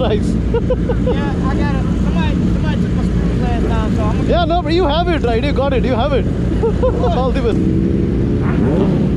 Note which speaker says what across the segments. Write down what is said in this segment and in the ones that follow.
Speaker 1: rice.
Speaker 2: yeah, I got it. Somebody, somebody took my screws last time, so I'm
Speaker 1: yeah, no, but you have it, right? You got it. You have it. All the best.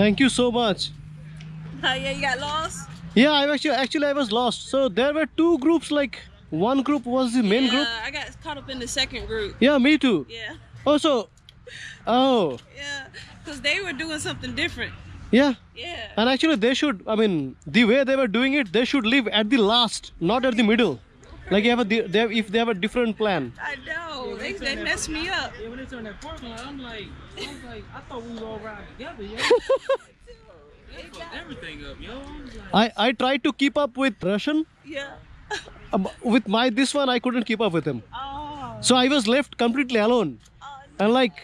Speaker 1: Thank you so much.
Speaker 3: Oh yeah, you got lost?
Speaker 1: Yeah, I actually actually I was lost. So there were two groups. Like one group was the main
Speaker 3: yeah,
Speaker 1: group.
Speaker 3: I got caught up in the second group.
Speaker 1: Yeah, me too.
Speaker 3: Yeah.
Speaker 1: Oh, so oh
Speaker 3: Yeah. Because they were doing something different.
Speaker 1: Yeah.
Speaker 3: Yeah.
Speaker 1: And actually, they should. I mean, the way they were doing it, they should leave at the last, not at the middle. Like you have a, they have, if they have a different plan.
Speaker 3: I know. They, they messed me up.
Speaker 4: Yeah, when they turned that parking lot, I'm like, I was like, I thought we were all riding together, yo. Everything up, yo. I
Speaker 1: I I tried to keep up with Russian.
Speaker 3: Yeah.
Speaker 1: Um, with my this one, I couldn't keep up with him.
Speaker 3: Oh.
Speaker 1: So I was left completely alone.
Speaker 3: oh
Speaker 1: And like,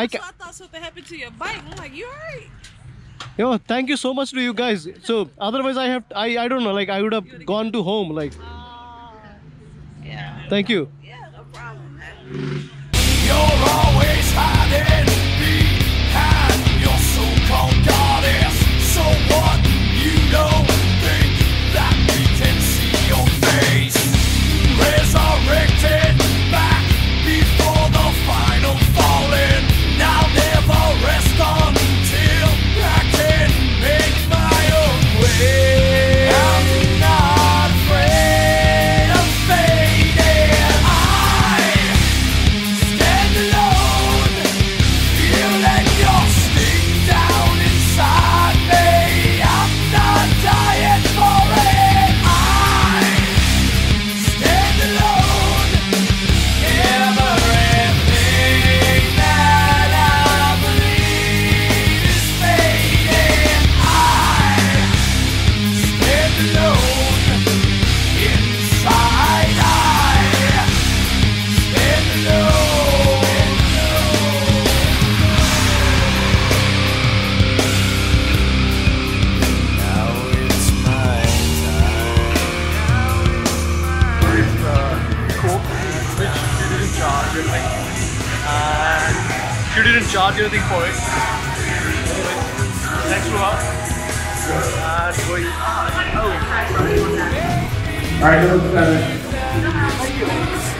Speaker 1: I
Speaker 3: so
Speaker 1: ca-
Speaker 3: I thought something happened to your bike. I'm like, you alright?
Speaker 1: yo, thank you so much to you guys. So otherwise, I have I I don't know. Like I would have gone to home. Like,
Speaker 3: Oh. Yeah.
Speaker 1: thank you. Mm-hmm. Charge anything for it. Thanks her. And going. Oh.
Speaker 5: Alright, number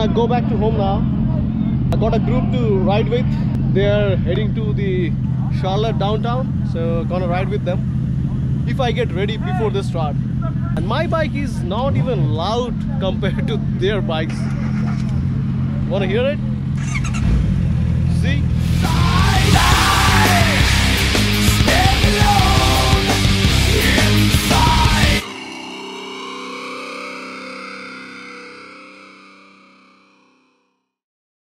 Speaker 1: Gonna go back to home now. I got a group to ride with. They're heading to the Charlotte downtown, so gonna ride with them. If I get ready before the start. And my bike is not even loud compared to their bikes. Wanna hear it? See?